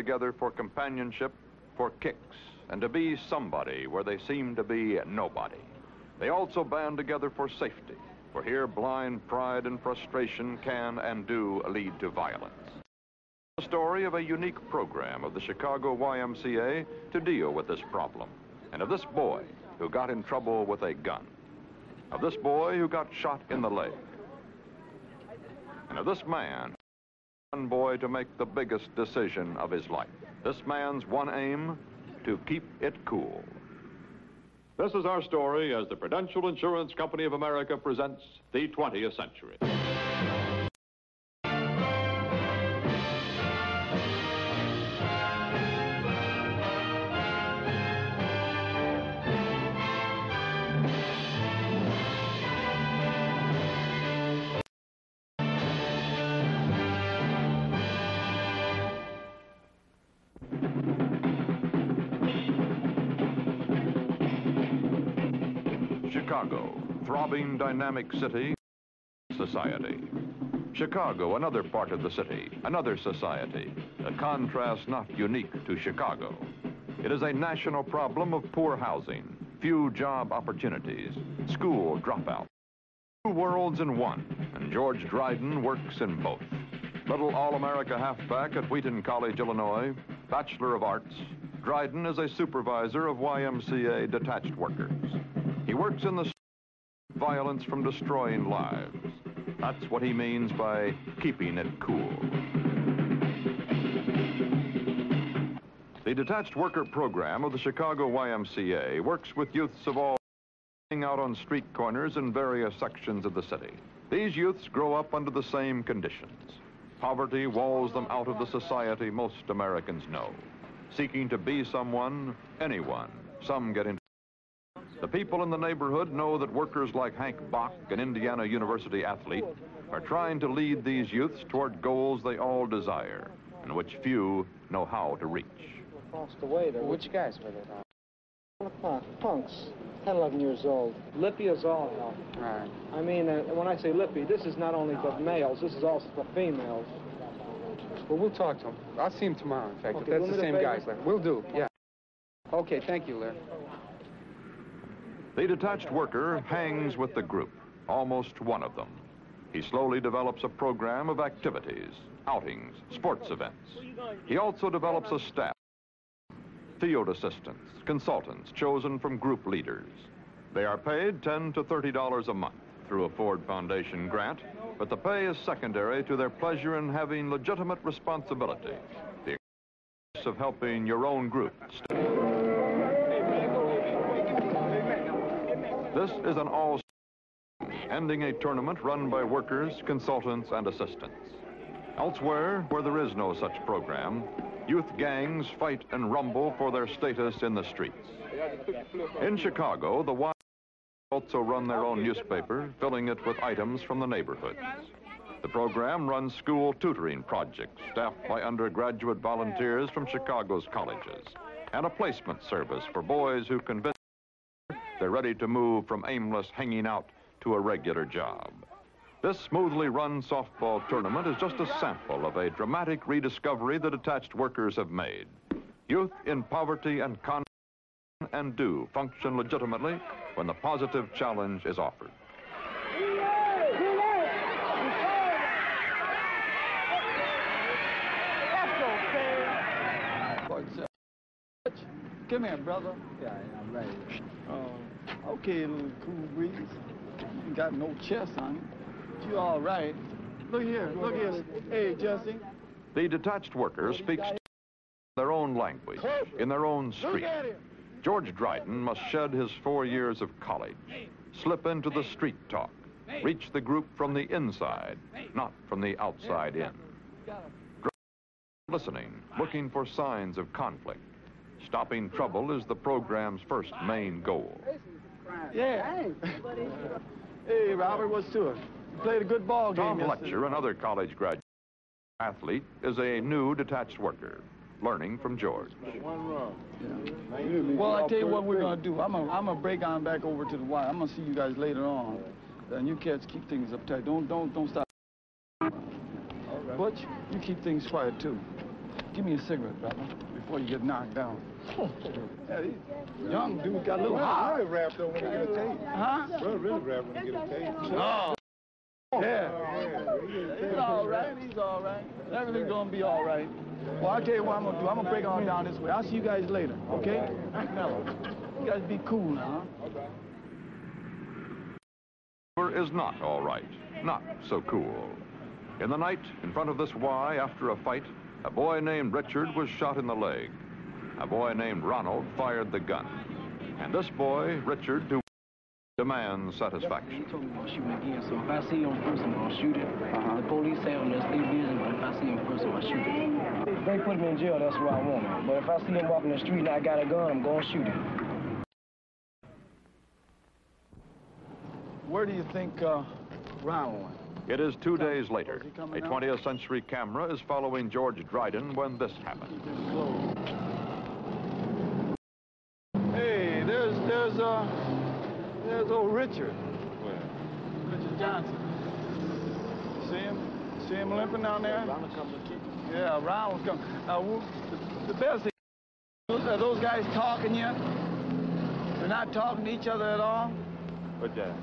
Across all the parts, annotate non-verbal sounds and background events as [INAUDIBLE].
together for companionship, for kicks, and to be somebody where they seem to be nobody. They also band together for safety, for here blind pride and frustration can and do lead to violence. The story of a unique program of the Chicago YMCA to deal with this problem, and of this boy who got in trouble with a gun, of this boy who got shot in the leg, and of this man, one boy to make the biggest decision of his life. This man's one aim, to keep it cool. This is our story as the Prudential Insurance Company of America presents the 20th century. Throbbing dynamic city, society. Chicago, another part of the city, another society, a contrast not unique to Chicago. It is a national problem of poor housing, few job opportunities, school dropout. Two worlds in one, and George Dryden works in both. Little All-America halfback at Wheaton College, Illinois, Bachelor of Arts, Dryden is a supervisor of YMCA detached workers. He works in the violence from destroying lives. That's what he means by keeping it cool. The detached worker program of the Chicago YMCA works with youths of all out on street corners in various sections of the city. These youths grow up under the same conditions. Poverty walls them out of the society most Americans know. Seeking to be someone, anyone, some get into the people in the neighborhood know that workers like Hank Bach, an Indiana University athlete, are trying to lead these youths toward goals they all desire, and which few know how to reach. Across the way there. Which guys were they now? Punks, 10, 11 years old. Lippy is all hell. Right. I mean, uh, when I say lippy, this is not only for males, this is also for females. Well, we'll talk to him. I'll see him tomorrow, in fact, Okay, if that's the same guys. We'll do, yeah. Okay, thank you, Larry. The detached worker hangs with the group, almost one of them. He slowly develops a program of activities, outings, sports events. He also develops a staff, field assistants, consultants chosen from group leaders. They are paid 10 to $30 a month through a Ford Foundation grant, but the pay is secondary to their pleasure in having legitimate responsibility, the of helping your own group. This is an all ending a tournament run by workers, consultants, and assistants. Elsewhere, where there is no such program, youth gangs fight and rumble for their status in the streets. In Chicago, the Y also run their own newspaper, filling it with items from the neighborhoods. The program runs school tutoring projects staffed by undergraduate volunteers from Chicago's colleges, and a placement service for boys who convince they're ready to move from aimless hanging out to a regular job. This smoothly run softball tournament is just a sample of a dramatic rediscovery the detached workers have made. Youth in poverty and con and do function legitimately when the positive challenge is offered. Come here, brother. Yeah, I'm ready. Uh, okay, little cool breeze. You ain't got no chest on it. But you all right. Look here, look here. Hey, Jesse. The detached worker speaks their own language, in their own street. George Dryden must shed his four years of college, slip into the street talk, reach the group from the inside, not from the outside in. Listening, looking for signs of conflict. Stopping trouble is the program's first main goal. Yeah. [LAUGHS] hey, Robert, what's to it? You played a good ball game Tom yesterday. Letcher, another college graduate athlete, is a new detached worker, learning from George. Well, I tell you what we're gonna do. I'm gonna I'm gonna break on back over to the wire. I'm gonna see you guys later on. And you cats keep things uptight. Don't don't don't stop. Butch, you keep things quiet too. give me a cigarette, brother, before you get knocked down. Yeah, [LAUGHS] young dude got a little hot. Really rap though when you get a tape. Huh? Bro, really rap when you get a tape. Oh. Yeah. He's all right. He's all right. Everything's gonna be all right. Well, I'll tell you what I'm gonna do. I'm gonna break on down this way. I'll see you guys later, okay? Mellow. You guys be cool now. is not all right, not so cool. In the night, in front of this Y, after a fight, a boy named Richard was shot in the leg. A boy named Ronald fired the gun. And this boy, Richard, who demands satisfaction. He told me about shooting again, so if I see him in person, I'll shoot him. The police say on this, they busy, but if I see him in person, I'll shoot him. If they put him in jail, that's what I want. But if I see him walking the street and I got a gun, I'm going to shoot him. Where do you think uh, Ronald went? It is two days later. A 20th century camera is following George Dryden when this happened. There's old Richard. Where? Richard Johnson. See him? See him limping down there? Yeah, Ronald's coming. Uh, w- the, the best thing are those guys talking yet? They're not talking to each other at all. What that?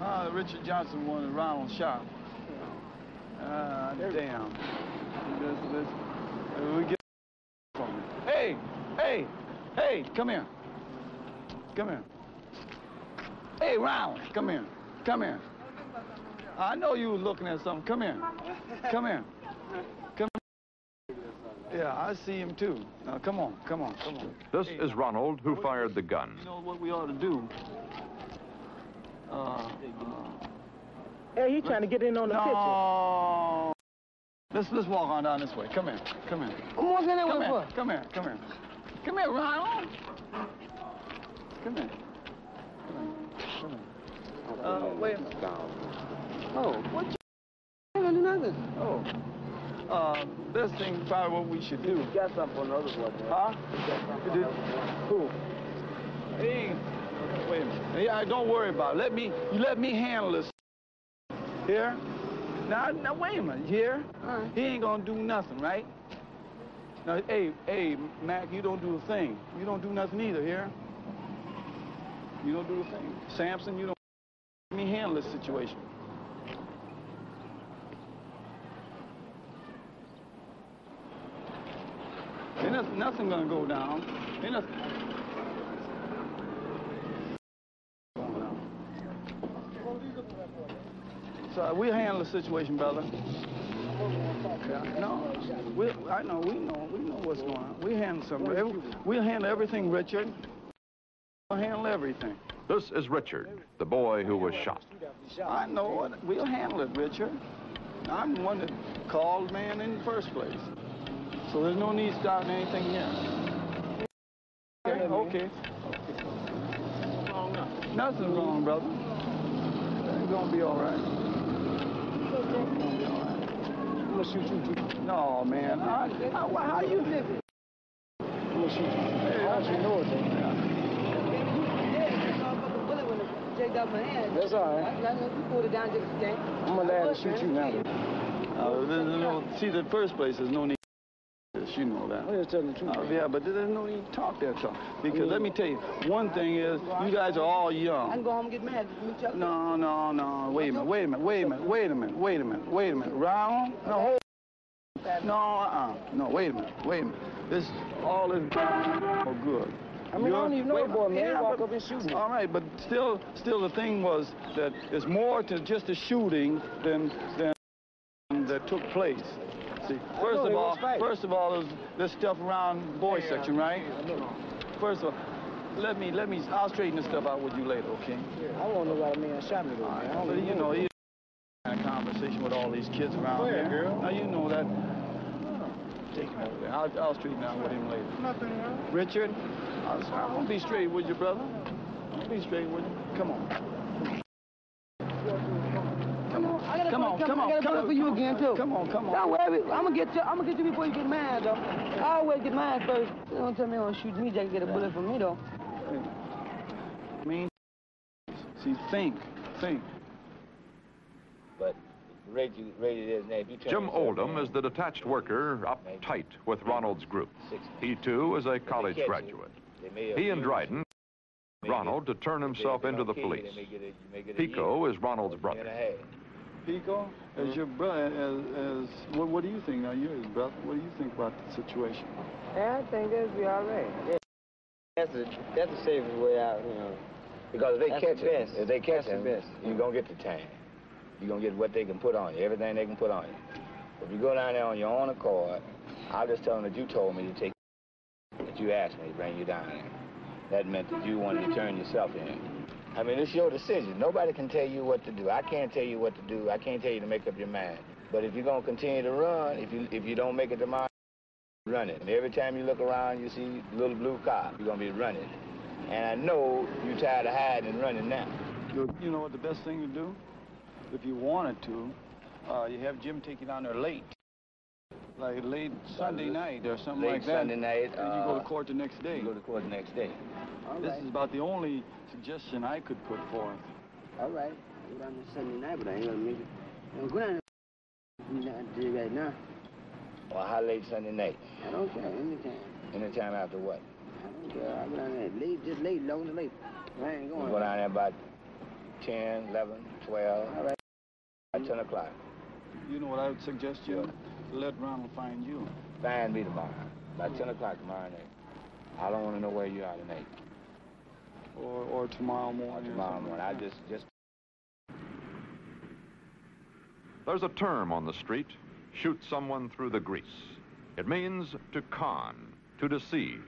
Uh, Richard Johnson wanted Ronald shot. Ah, damn. This, this, uh, we get from. Hey, hey, hey, come here. Come here. Hey, Ronald, come here. Come here. I know you was looking at something. Come here. Come here. Come Yeah, I see him too. Now, come on, come on, come on. This is Ronald who fired the gun. You know what we ought to do? Uh, uh, Hey, he trying to get in on the picture. no. Let's let's walk on down this way. Come here. Come here. Come on, get in Come with here. Come here. Come here. Come here, Ronald. Come here. Uh, wait a minute. Oh, what you ain't gonna do nothing. Oh. Uh, this thing probably what we should do. You Got something for another one. Huh? You Did, who? Hey, wait a minute. Yeah, don't worry about it. Let me, you let me handle this. Here? Now, now wait a minute. Here? He ain't gonna do nothing, right? Now, hey, hey, Mac, you don't do a thing. You don't do nothing either, here? You don't do a thing. Samson, you don't let me handle this situation. Ain't nothing, gonna go down. Ain't nothing. So uh, we'll handle the situation, brother. Yeah, no, we, I know, we know, we know what's going on. We handle something. Every, we'll handle everything, Richard. We'll handle everything. This is Richard, the boy who was shot. I know it. We'll handle it, Richard. I'm the one that called man in the first place. So there's no need starting anything here. Okay, okay. Nothing's wrong, brother. It's gonna be all right. Gonna be all right. I'm gonna shoot you too. No, man. I, how, how you live it? I'm gonna shoot you. Hey, I want you to know it, though. Checked out my hand. That's all right. I, I know you pulled it down just a thing. I'm gonna let her shoot you now. Uh, there's no, see, the first place, there's no need. You know that. I'm just telling the truth. Uh, yeah, but there's no need to talk that talk. Because let me tell you, one thing is, you guys are all young. I can young. go home and get mad. No, no, no. Wait a minute, wait a minute, wait a minute, wait a minute, wait a minute, wait a minute. Ronald? No, hold. No, uh-uh. No, wait a minute, wait a minute. This, all is oh, good. I mean, I don't even know Wait the boy, a minute. man. Yeah, Walk but- up and shoot me. All right, but still, still the thing was that there's more to just a shooting than, than that took place. See, first know of all, was first of all, there's this stuff around boy section, right? First of all, let me, let me, I'll straighten this stuff out with you later, okay? I want to know why a man shot me, though, man. I don't But you know, you had a conversation with all these kids around Where, here. girl? Now you know that. Take him over there. I'll, I'll straighten out with him later. Nothing wrong. Richard, I'll, I'll be straight with you, brother. I'll be straight with you. Come on. Come on. I gotta Come on, come, come on, I gotta come on. for you again too. Come on, come on. Don't worry. I'm gonna get you. I'm gonna get you before you get mad though. I always get mad first. You don't tell me you want to shoot me. Just get a bullet from me though. I mean, see, think, think. But rate you his name. You Jim Oldham is the detached worker uptight with Ronald's group. He too is a college graduate. He and Dryden May Ronald to turn himself into the don't kill you, police. they may get a- you may get a year. Pico is Ronald's brother. a half. Pico, as your brother, as, as what, what do you think? Now you're his brother. What do you think about the situation? Yeah, I think that'd be all right. Yeah. That's the that's the safest way out, you know. Because if they That's catch the him, if they catch That's the him, best. you're gonna get the time. You're gonna get what they can put on you, everything they can put on you. If you go down there on your own accord, I'll just tell them that you told me to take that you asked me to bring you down there. That meant that you wanted to turn yourself in. I mean, it's your decision. Nobody can tell you what to do. I can't tell you what to do. I can't tell you to make up your mind. But if you're gonna continue to run, if you if you don't make it tomorrow, run it. And every time you look around, you see little blue car. You're gonna be running. And I know you're tired of hiding and running now. You know what the best thing to do? If you wanted to, uh, you have Jim take you down there late. Like late Sunday night or something Late like that. Sunday night, And you go uh, to court the next day. You go to court the next day. All This right. is about the only suggestion I could put forth. All right. Go down there Sunday night, but I ain't gonna make it. I'm going down there not do right now. Well, how late Sunday night? I don't care. Anytime. Anytime after what? I don't care. I go down there late, just late, long as late. I ain't You going. go down there about 10, 11, 12, All right. About 10 o'clock. You know what I would suggest you? Let Ronald find you. Find me tomorrow. About 10 o'clock tomorrow night. I don't want to know where you are tonight. Or, or tomorrow morning. or Tomorrow something morning. I like that. just, just There's a term on the street shoot someone through the grease. It means to con, to deceive.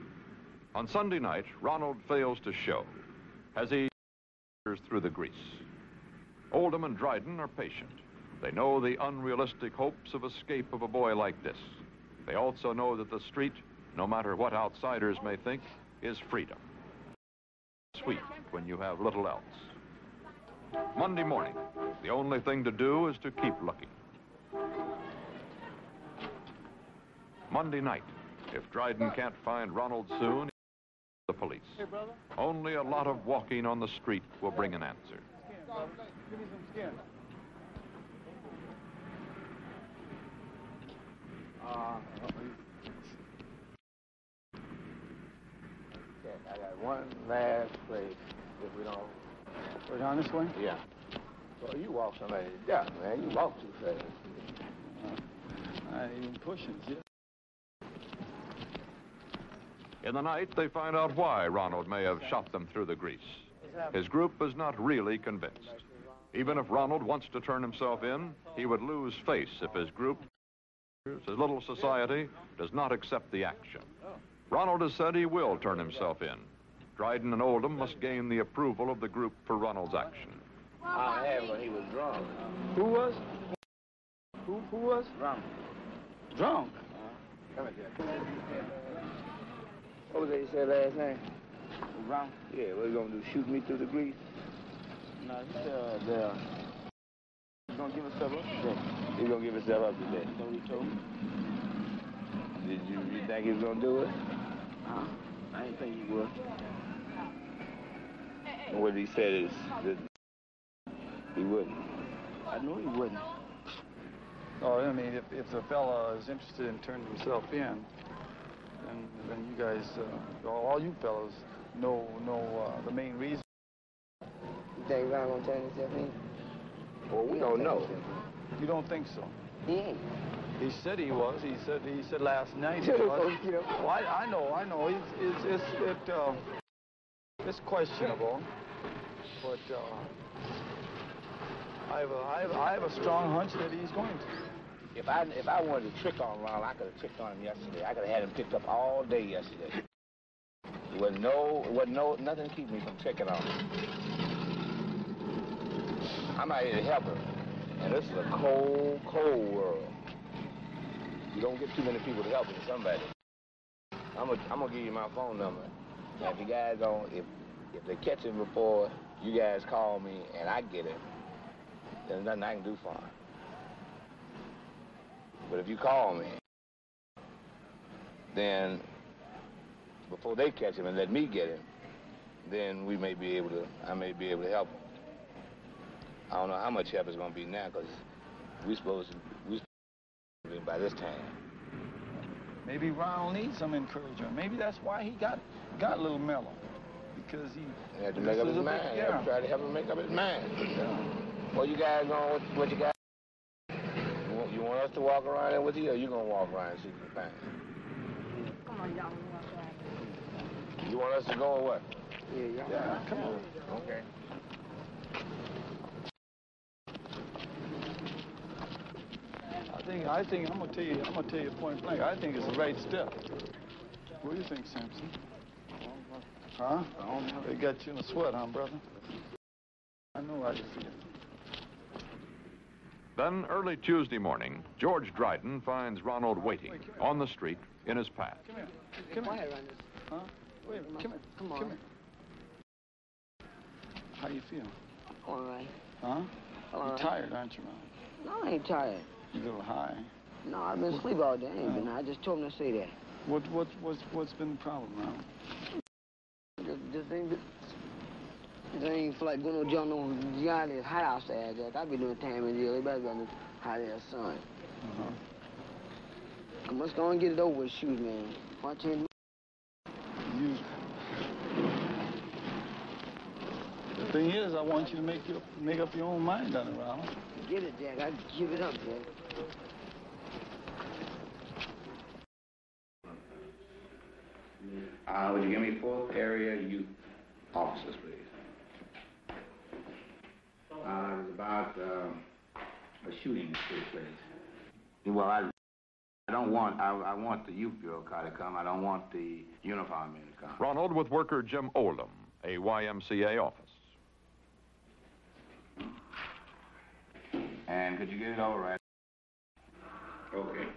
On Sunday night, Ronald fails to show as he through the grease. Oldham and Dryden are patient. They know the unrealistic hopes of escape of a boy like this. They also know that the street, no matter what outsiders may think, is freedom. Sweet when you have little else. Monday morning, the only thing to do is to keep looking. Monday night, if Dryden can't find Ronald soon, the police. Only a lot of walking on the street will bring an answer. Give me some skin. Okay, I got one last place if we don't. Go down this way? Yeah. Well, you walk somebody to death, man. You walk too fast. I ain't even pushing. See? In the night, they find out why Ronald may have shot them through the grease. His group is not really convinced. Even if Ronald wants to turn himself in, he would lose face if his group, his little society, does not accept the action. Ronald has said he will turn himself in. Dryden and Oldham must gain the approval of the group for Ronald's action. I had when he was drunk. Who was? Who, who was? Drunk. Drunk. Uh-huh. Come here. What was that you said last night? Drunk. Yeah, what are you gonna do? Shoot me through the grease? No, he said uh, the, he's gonna give himself up today. He's gonna give himself up today. That's what he told me. Did you, you think he was gonna do it? Uh, I didn't think you would. What he said is that he wouldn't. I knew he wouldn't. Oh, I mean, if, if the fella is interested in turning himself in, then, then you guys, uh, all all you fellows, know know uh, the main reason. You think Ron gonna turn himself in? Well, we don't know. You don't think so? He ain't. He said he was. He said he said last night he [LAUGHS] was. You was. know. Well, I, I know, I know. It's it's it's it, uh, it's questionable, but uh, I have a I have, I have a strong hunch that he's going to. If I if I wanted to trick on Ronald, I could have tricked on him yesterday. I could have had him picked up all day yesterday. Was no, was no, nothing keep me from checking on him. I'm out here to help him, and this is a cold, cold world. You don't get too many people to help you. Somebody. I'm gonna, I'm gonna give you my phone number. Now, if you guys don't, if if they catch him before you guys call me and I get him, there's nothing I can do for him. But if you call me, then before they catch him and let me get him, then we may be able to, I may be able to help him. I don't know how much help it's going to be now because We supposed to, we supposed to be by this time. Maybe Ronald needs some encouragement. Maybe that's why he got got a little mellow. Because he He had to make up his mind. You have Yeah. to try to help him make up his mind. yeah. What you guys going, what, what you got? You want, you want us to walk around there with you, or you gonna walk around and see if you can find him? Come on, y'all. You want us to go or what? Yeah, y'all. Yeah, come on. Okay. I think I think I'm gonna tell you I'm gonna tell you point blank. I think it's the right step. What do you think, Sampson? Huh? They got you in a sweat, huh, brother? I know how you feel. Then, early Tuesday morning, George Dryden finds Ronald waiting on the street in his path. Come here. Come here. Quiet. Huh? Wait a minute. Come on. Come here. How you feel? All right. Huh? All You're right. tired, aren't you, Ronald? No, I ain't tired. You a little high. No, I've been asleep all day. I ain't been. I just told him to say that. What what what's what's been the problem, Ronald? Just, just ain't. been- Just ain't feel like going to John no John is hot outside. Jack. I be doing time in jail. Everybody got this hot ass sun. Uh-huh. I must go and get it over with, shoot, man. Watch him. You. The thing is, I want you to make your make up your own mind on it, Ronald. Get it, Jack. I give it up, Jack. Uh, would you give me fourth area youth officers, please? Uh, it was about, um, a shooting that took place. Well, I, I don't want, I, I want the youth bureau car to come. I don't want the uniform men to come. Ronald with worker Jim Oldham, a YMCA office. And could you get it all right? right? Okay.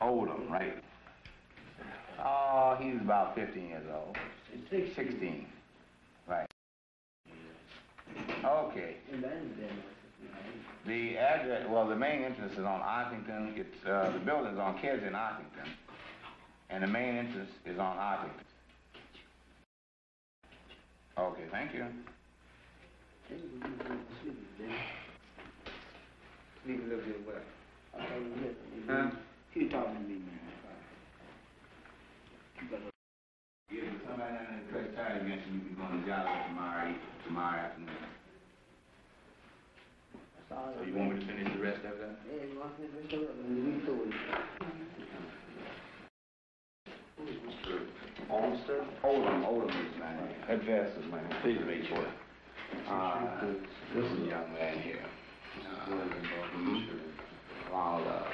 Oldham, right? Oh, he's about 15 years old. 16. Right. Okay. The address, well, the main entrance is on Ossington. It's, uh, the building's on Kids in Ossington. And the main entrance is on Ossington. Okay, thank you. Sleep a little bit well. Huh? He talking to me, man. Yeah, somebody the you be going to tomorrow, e- tomorrow afternoon. So you want me to finish the rest of up? Hey, you want to finish up? We through it. Address is. Please make sure. Uh, this is a young man here. Uh, mhm. While, uh,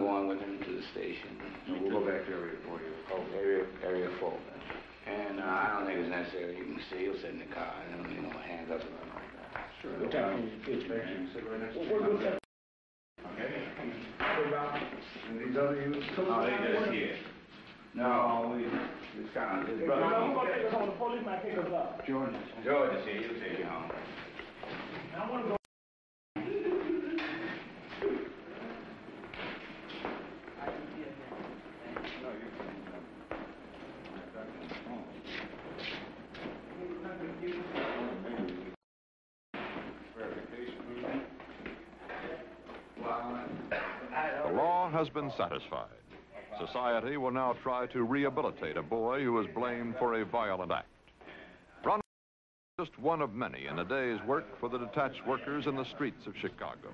going with him to the station. We'll go back to area four here. Oh, area, area four. And, uh, I don't think it's necessary. You can see, he'll sit in the car. I don't need no hands up or nothing like that. Sure. What time is the picture, man? Sit right next to What- you. what- that? Okay. And these other youths? Oh, they just here. No, we, kind of, his brother. the police might pick us up. George. George take you home. The law has been satisfied. Society will now try to rehabilitate a boy who was blamed for a violent act. Ronald is just one of many in a day's work for the detached workers in the streets of Chicago.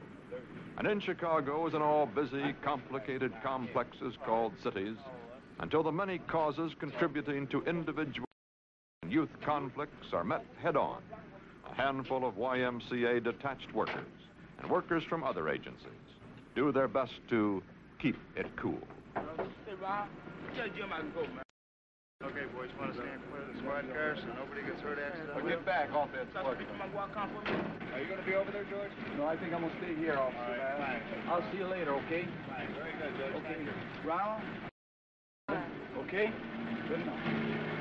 And in Chicago, as in all busy, complicated complexes called cities, until the many causes contributing to individual and youth conflicts are met head on, a handful of YMCA detached workers and workers from other agencies do their best to keep it cool. Okay, boys, want to stand clear of the squad car so nobody gets hurt accidentally? Well, get back off that squad car. Are you going to be over there, George? No, I think I'm gonna stay here, officer. All right, fine. I'll see you later, okay? Very good, Judge. Okay. Ronald? Okay? Good enough.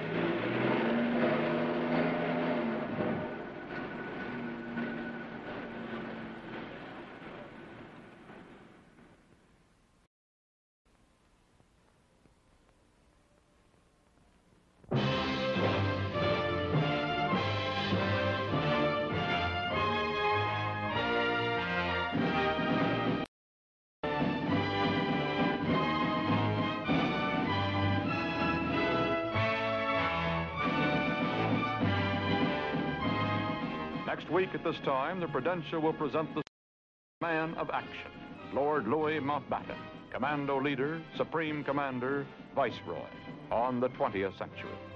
Next week at this time, the Prudential will present the man of action, Lord Louis Mountbatten, commando leader, supreme commander, viceroy on the 20th century.